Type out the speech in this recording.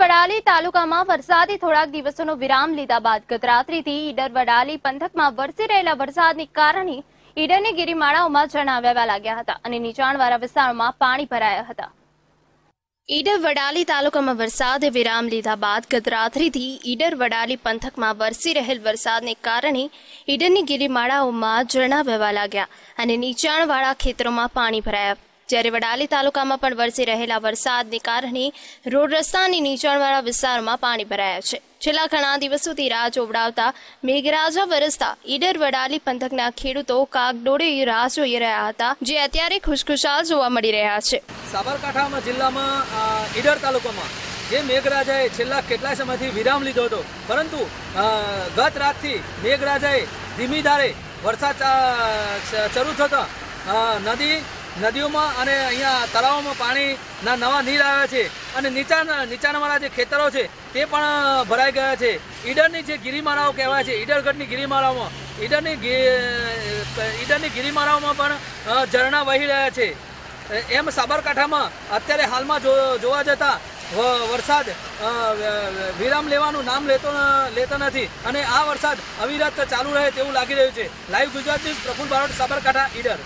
વડાલી તાલુકામાં વરસાદે થોડાક દિવસોનો વિરામ લીધા બાદ ગત રાત્રિથી ઈડર વડાલી પંથકમાં વરસી રહેલા વરસાદને કારણે ઈડરની ગિરિમાળાઓમાં જણાવ્યા લાગ્યા હતા અને નીચાણવાળા વિસ્તારોમાં પાણી ભરાયા હતા. ઈડર વડાલી તાલુકામાં વરસાદે વિરામ લીધા બાદ ગત રાત્રિથી ઈડર વડાલી પંથકમાં વરસી રહેલ વરસાદને કારણે ઈડરની ગિરિમાળાઓમાં ઝરણા વહેવા લાગ્યા અને નીચાણવાળા ખેતરોમાં પાણી ભરાયા. જ્યારે વડાલી તાલુકામાં પણ વરસી રહેલા વરસાદને કારણે રોડ રસ્તાની નીચાણવાળા વિસ્તારોમાં પાણી ભરાયા છે. છેલ્લા ઘણા દિવસોથી રાહ જોવડાવતા મેઘરાજા વરસતા ઈડર વડાલી પંથકના ખેડૂતો કાગડોળે રાહ જોઈ રહ્યા હતા, જે અત્યારે ખુશખુશાલ જોવા મળી રહ્યા છે. સાબરકાંઠામાં, જિલ્લામાં ઈડર તાલુકામાં જે મેઘરાજાએ છેલ્લા કેટલા સમયથી વિરામ લીધો હતો, પરંતુ ગત રાતથી મેઘરાજાએ ધીમી ધારે વરસાદ શરૂ થતા નદી નદીઓમાં અને અહીંયા તળાવોમાં પાણીના નવા નીર આવ્યા છે. અને નીચાણ નીચાણવાળા જે ખેતરો છે, તે પણ ભરાઈ ગયા છે. ઈડરની જે ગિરિમાળાઓ કહેવાય છે, ઈડરગઢની ગિરિમાળાઓમાં. ઈડરની ઈડરની ગિરિમાળાઓમાં પણ ઝરણા વહી રહ્યા છે. એમ સાબરકાંઠામાં અત્યારે હાલમાં જોવા જતાં વરસાદ વિરામ લેવાનું નામ લેતો લેતો નથી. અને આ વરસાદ અવિરત ચાલુ રહે તેવું લાગી રહ્યું છે. Live Gujarat news Praful Barot, Sabarkantha, Idar.